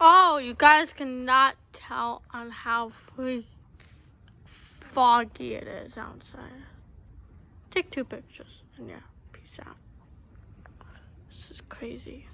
Oh, you guys cannot tell on how foggy it is outside. Take two pictures and yeah, peace out. This is crazy.